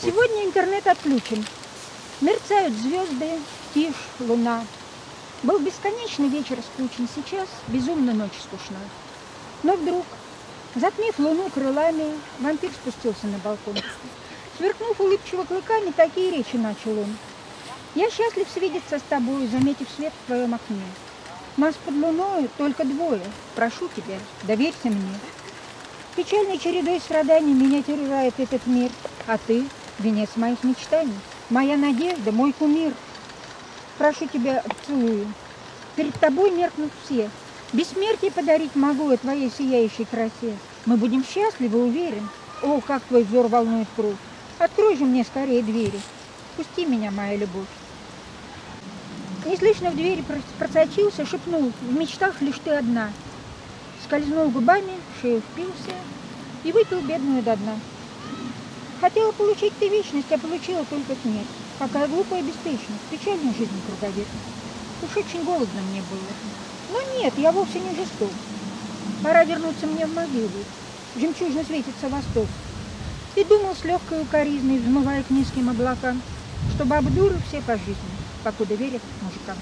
Сегодня интернет отключен. Мерцают звезды, тишь, луна. Был бесконечный вечер скучен, сейчас безумно ночь скучна. Но вдруг, затмив луну крылами, вампир спустился на балкон. Сверкнув улыбчиво клыками, такие речи начал он. Я счастлив свидеться с тобой, заметив свет в твоем окне. Нас под луною только двое. Прошу тебя, доверься мне. Печальной чередой страданий меня терзает этот мир, а ты — венец моих мечтаний, моя надежда, мой кумир. Прошу тебя, целую. Перед тобой меркнут все. Бессмертие подарить могу я твоей сияющей красе. Мы будем счастливы, уверен. О, как твой взор волнует кровь. Открой же мне скорее двери. Пусти меня, моя любовь. Неслышно в двери прос- просочился, шепнул, в мечтах лишь ты одна. Скользнул губами, в шею впился и выпил бедную до дна. Хотела получить ты вечность, а получила только смерть. Какая глупая беспечность, печальная жизнь круговерть. Уж очень голодно мне было. Но нет, я вовсе не жесток. Пора вернуться мне в могилу. Жемчужно светится восток. И думал с легкой укоризной, взмывая к низким облакам, что бабы дуры все по жизни, покуда верят мужикам.